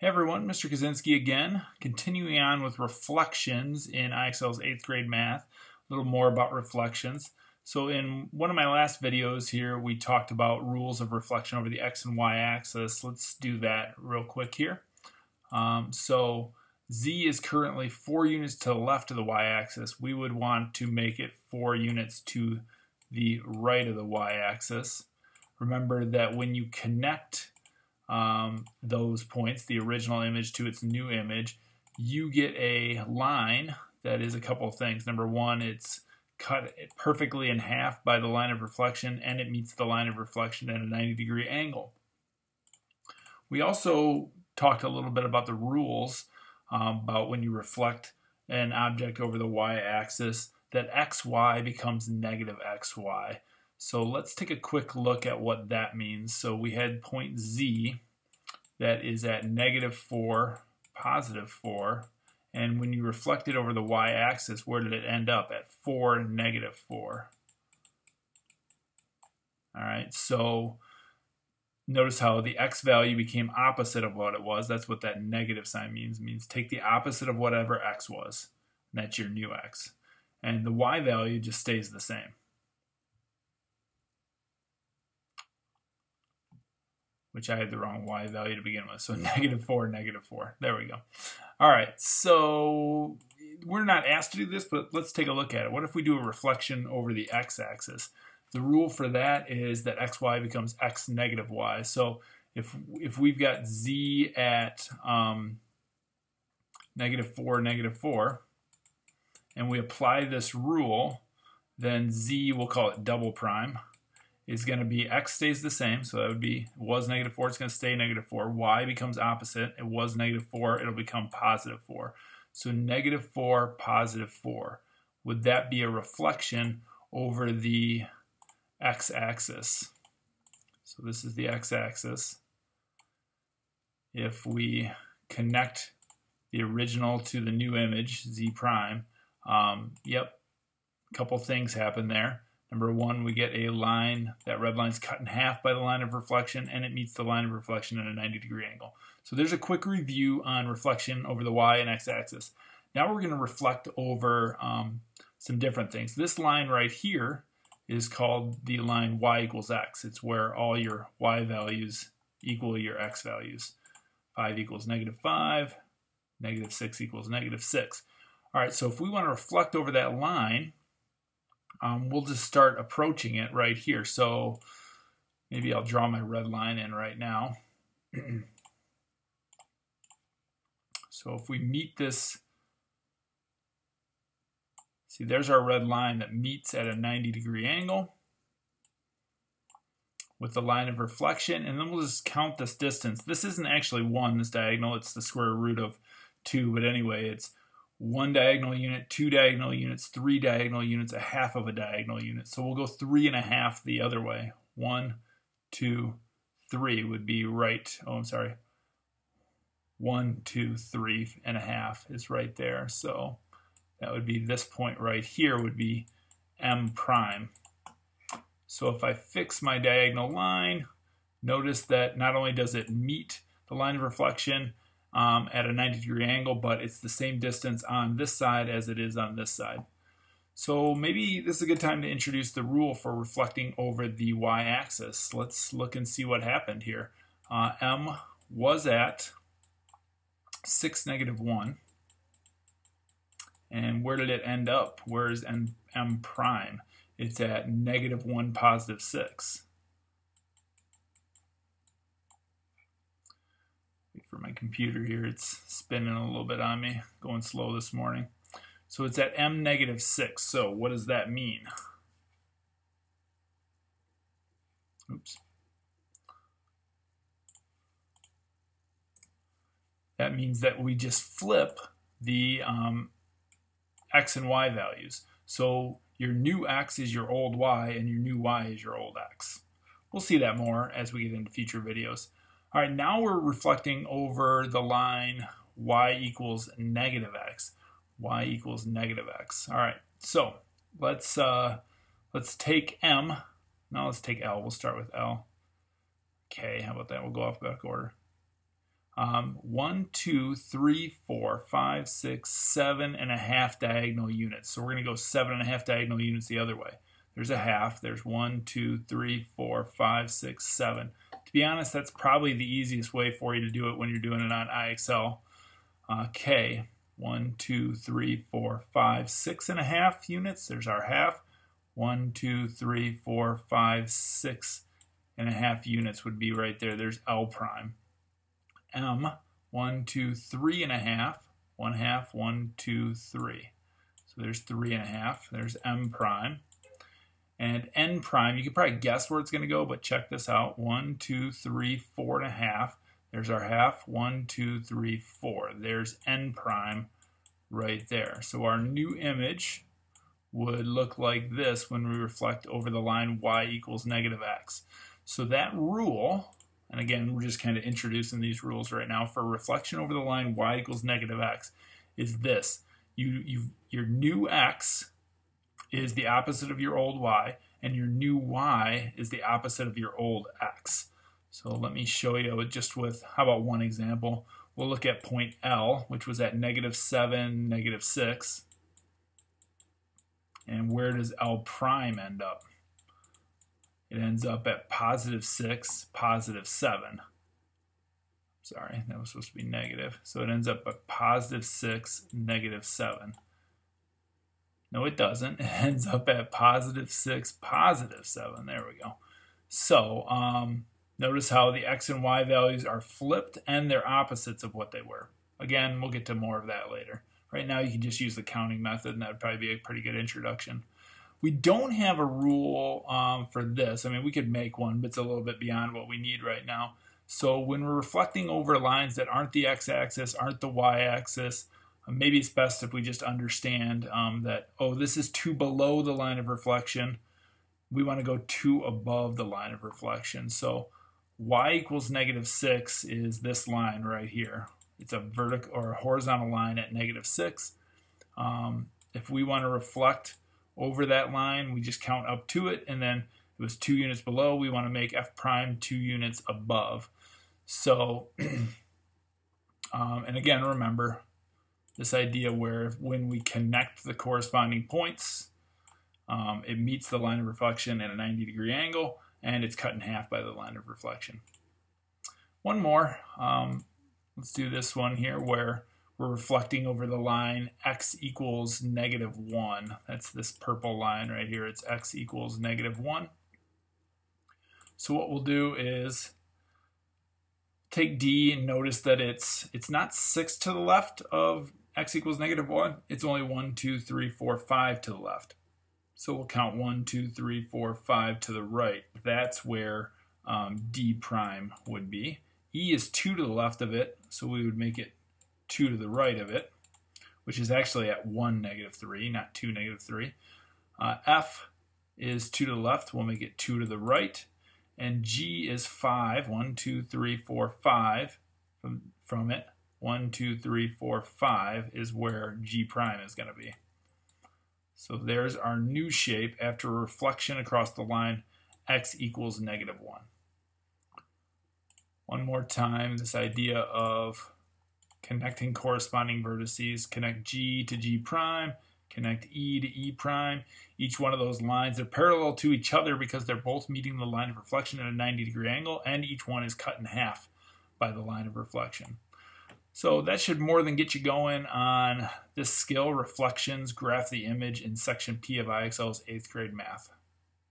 Hey everyone, Mr. Kuzinski again, continuing on with reflections in IXL's 8th grade math, a little more about reflections. So in one of my last videos here, we talked about rules of reflection over the x and y axis. Let's do that real quick here. Um, so z is currently 4 units to the left of the y-axis. We would want to make it 4 units to the right of the y-axis. Remember that when you connect um, those points, the original image to its new image, you get a line that is a couple of things. Number one, it's cut perfectly in half by the line of reflection and it meets the line of reflection at a 90 degree angle. We also talked a little bit about the rules um, about when you reflect an object over the y-axis that xy becomes negative xy. So let's take a quick look at what that means. So we had point Z that is at negative 4, positive 4. And when you reflect it over the y-axis, where did it end up? At 4, negative 4. All right, so notice how the x value became opposite of what it was. That's what that negative sign means. It means take the opposite of whatever x was. And that's your new x. And the y value just stays the same. Which I had the wrong y value to begin with. So negative 4, negative 4. There we go. All right, so we're not asked to do this, but let's take a look at it. What if we do a reflection over the x-axis? The rule for that is that xy becomes x negative y. So if, if we've got z at um, negative 4, negative 4, and we apply this rule, then z, we'll call it double prime, is going to be x stays the same, so that would be was negative 4, it's going to stay negative 4. y becomes opposite, it was negative 4, it'll become positive 4. So negative 4, positive 4. Would that be a reflection over the x-axis? So this is the x-axis. If we connect the original to the new image, z prime, um, yep, a couple things happen there. Number one, we get a line, that red line's cut in half by the line of reflection, and it meets the line of reflection at a 90 degree angle. So there's a quick review on reflection over the y and x axis. Now we're going to reflect over um, some different things. This line right here is called the line y equals x. It's where all your y values equal your x values. 5 equals negative 5, negative 6 equals negative 6. All right, so if we want to reflect over that line, um, we'll just start approaching it right here. So maybe I'll draw my red line in right now. so if we meet this, see there's our red line that meets at a 90 degree angle with the line of reflection and then we'll just count this distance. This isn't actually one, this diagonal, it's the square root of two, but anyway, it's one diagonal unit, two diagonal units, three diagonal units, a half of a diagonal unit. So we'll go three and a half the other way. One, two, three would be right. Oh, I'm sorry. One, two, three and a half is right there. So that would be this point right here would be M prime. So if I fix my diagonal line, notice that not only does it meet the line of reflection, um, at a 90 degree angle, but it's the same distance on this side as it is on this side. So maybe this is a good time to introduce the rule for reflecting over the y-axis. Let's look and see what happened here. Uh, m was at 6, negative 1. And where did it end up? Where's m, m prime? It's at negative 1, positive 6. For my computer here. It's spinning a little bit on me, going slow this morning. So it's at m negative 6. So what does that mean? Oops. That means that we just flip the um, x and y values. So your new x is your old y, and your new y is your old x. We'll see that more as we get into future videos. All right, now we're reflecting over the line y equals negative x. y equals negative x. All right, so let's uh, let's take m. Now let's take L. We'll start with L. Okay, how about that? We'll go alphabetical order. um, one, two, three, four, five, six, seven and a half diagonal units. So we're going to go seven and a half diagonal units the other way. There's a half. There's one, two, three, four, five, six, seven. To be honest, that's probably the easiest way for you to do it when you're doing it on IXL. Uh, K, one, two, three, four, five, six and a half units. There's our half. One, two, three, four, five, six and a half units would be right there. There's L prime. M, one, two, three and a half, one half, one, two, three. So there's three and a half. There's M prime. And N prime, you can probably guess where it's going to go, but check this out. One, two, three, four and a half. There's our half. One, two, three, four. There's N prime right there. So our new image would look like this when we reflect over the line y equals negative x. So that rule and again, we're just kind of introducing these rules right now for reflection over the line y equals negative x is this. You, you, your new x is the opposite of your old y, and your new y is the opposite of your old x. So let me show you just with, how about one example? We'll look at point L, which was at negative 7, negative 6. And where does L prime end up? it ends up at positive 6, positive 7. Sorry, that was supposed to be negative. So it ends up at positive 6, negative 7. No, it doesn't. It ends up at positive 6, positive 7. There we go. So um, notice how the x and y values are flipped and they're opposites of what they were. Again, we'll get to more of that later. Right now, you can just use the counting method, and that would probably be a pretty good introduction. We don't have a rule um, for this. I mean, we could make one, but it's a little bit beyond what we need right now. So when we're reflecting over lines that aren't the x-axis, aren't the y-axis, maybe it's best if we just understand um, that, oh, this is two below the line of reflection. We want to go two above the line of reflection. So y equals negative 6 is this line right here. It's a vertical or a horizontal line at negative 6. Um, if we want to reflect over that line, we just count up to it, and then it was two units below, we want to make f prime two units above. So, um, and again, remember this idea where when we connect the corresponding points, um, it meets the line of reflection at a 90 degree angle, and it's cut in half by the line of reflection. One more, um, let's do this one here where we're reflecting over the line x equals negative 1. That's this purple line right here. It's x equals negative 1. So what we'll do is take D and notice that it's it's not 6 to the left of x equals negative 1. It's only 1, 2, 3, 4, 5 to the left. So we'll count 1, 2, 3, 4, 5 to the right. That's where um, D prime would be. E is 2 to the left of it, so we would make it 2 to the right of it, which is actually at 1, negative 3, not 2, negative 3. Uh, F is 2 to the left, we'll make it 2 to the right. And G is 5, 1, 2, 3, 4, 5 from, from it. 1, 2, 3, 4, 5 is where G prime is going to be. So there's our new shape after reflection across the line x equals negative 1. One more time, this idea of connecting corresponding vertices, connect G to G prime, connect E to E prime. Each one of those lines they're parallel to each other because they're both meeting the line of reflection at a 90 degree angle, and each one is cut in half by the line of reflection. So that should more than get you going on this skill, reflections, graph the image in section P of IXL's 8th grade math.